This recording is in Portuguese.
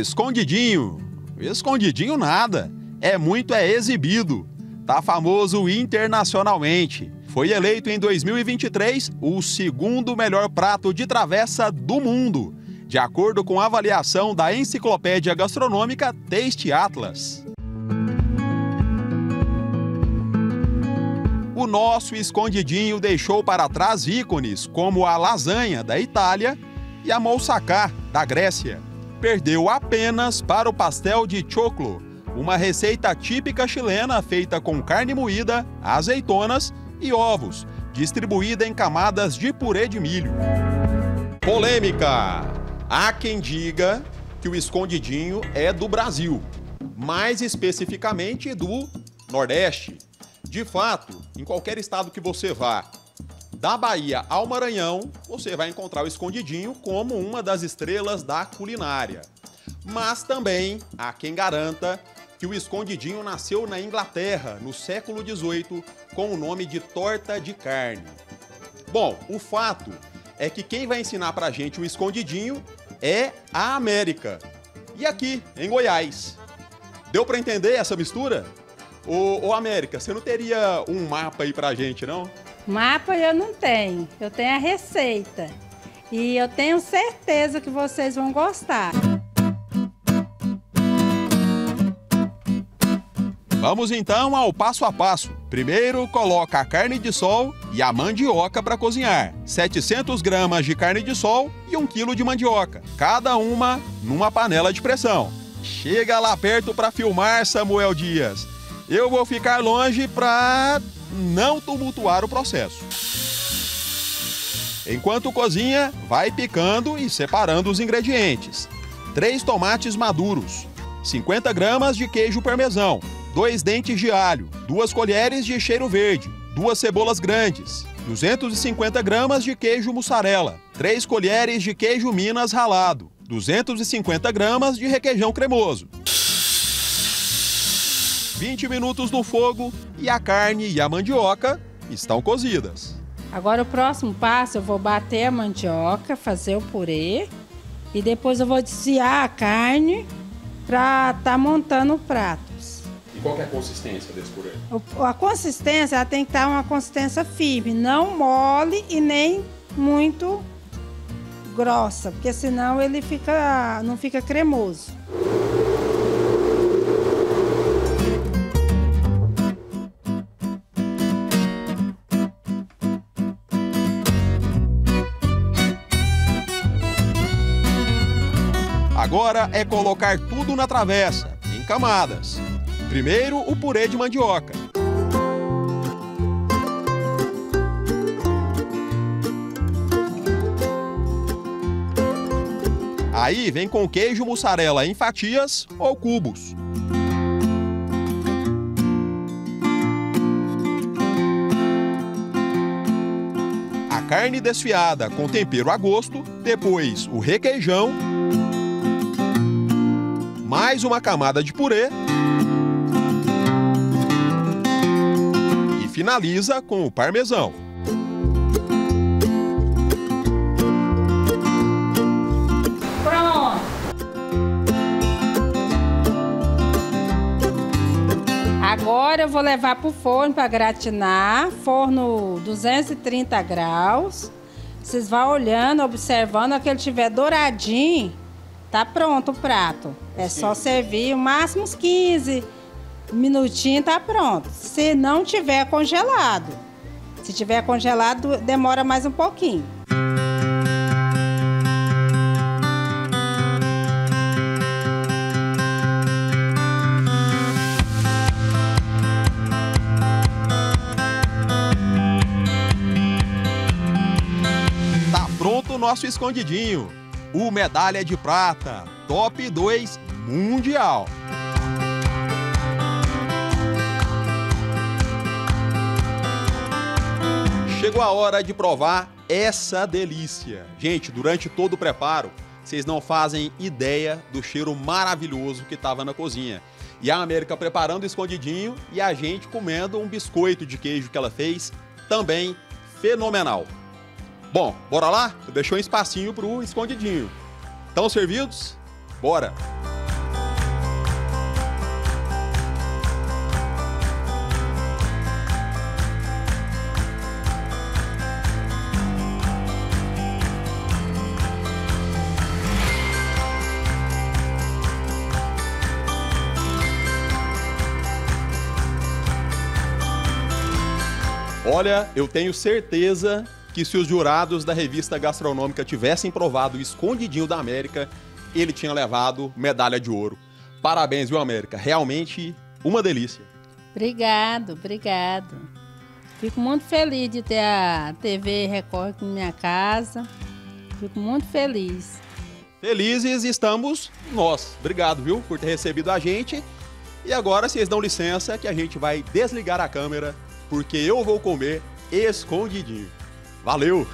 Escondidinho. Escondidinho nada. É muito é exibido. Tá famoso internacionalmente. Foi eleito em 2023 o segundo melhor prato de travessa do mundo, de acordo com a avaliação da enciclopédia gastronômica Taste Atlas. O nosso escondidinho deixou para trás ícones como a lasanha da Itália e a moussaka da Grécia. Perdeu apenas para o pastel de choclo, uma receita típica chilena feita com carne moída, azeitonas e ovos, distribuída em camadas de purê de milho. Polêmica! Há quem diga que o escondidinho é do Brasil, mais especificamente do Nordeste. De fato, em qualquer estado que você vá, da Bahia ao Maranhão, você vai encontrar o escondidinho como uma das estrelas da culinária. Mas também há quem garanta que o escondidinho nasceu na Inglaterra, no século XVIII, com o nome de torta de carne. Bom, o fato é que quem vai ensinar pra gente o escondidinho é a América. E aqui, em Goiás. Deu para entender essa mistura? Ô, América, você não teria um mapa aí pra gente, não? Mapa eu não tenho, eu tenho a receita. E eu tenho certeza que vocês vão gostar. Vamos então ao passo a passo. Primeiro, coloca a carne de sol e a mandioca para cozinhar. 700 gramas de carne de sol e 1 quilo de mandioca, cada uma numa panela de pressão. Chega lá perto para filmar, Samuel Dias. Eu vou ficar longe para não tumultuar o processo. Enquanto cozinha, vai picando e separando os ingredientes. 3 tomates maduros, 50 gramas de queijo parmesão, dois dentes de alho, duas colheres de cheiro verde, duas cebolas grandes, 250 gramas de queijo mussarela, três colheres de queijo Minas ralado, 250 gramas de requeijão cremoso. 20 minutos no fogo e a carne e a mandioca estão cozidas. Agora o próximo passo eu vou bater a mandioca, fazer o purê e depois eu vou desfiar a carne para estar tá montando o prato. E qual é a consistência desse purê? A consistência ela tem que estar uma consistência firme, não mole e nem muito grossa, porque senão ele fica, não fica cremoso. Agora é colocar tudo na travessa, em camadas. Primeiro, o purê de mandioca. Aí vem com queijo mussarela em fatias ou cubos. A carne desfiada com tempero a gosto, depois o requeijão, mais uma camada de purê finaliza com o parmesão. Pronto! Agora eu vou levar para o forno para gratinar, forno 230 graus. Vocês vão olhando, observando, que ele estiver douradinho, tá pronto o prato. É só servir o máximo uns 15 minutinho tá pronto. Se não tiver congelado. Se tiver congelado, demora mais um pouquinho. Tá pronto o nosso escondidinho. O medalha de prata, top 2 mundial. Chegou a hora de provar essa delícia. Gente, durante todo o preparo, vocês não fazem ideia do cheiro maravilhoso que estava na cozinha. E a América preparando escondidinho e a gente comendo um biscoito de queijo que ela fez, também fenomenal. Bom, bora lá? Deixou um espacinho pro escondidinho. Estão servidos? Bora! Olha, eu tenho certeza que se os jurados da revista gastronômica tivessem provado o escondidinho da América, ele tinha levado medalha de ouro. Parabéns, viu, América? Realmente uma delícia. Obrigado, obrigado. Fico muito feliz de ter a TV Record aqui na minha casa. Fico muito feliz. Felizes estamos nós. Obrigado, viu, por ter recebido a gente. E agora vocês dão licença que a gente vai desligar a câmera, porque eu vou comer escondidinho. Valeu!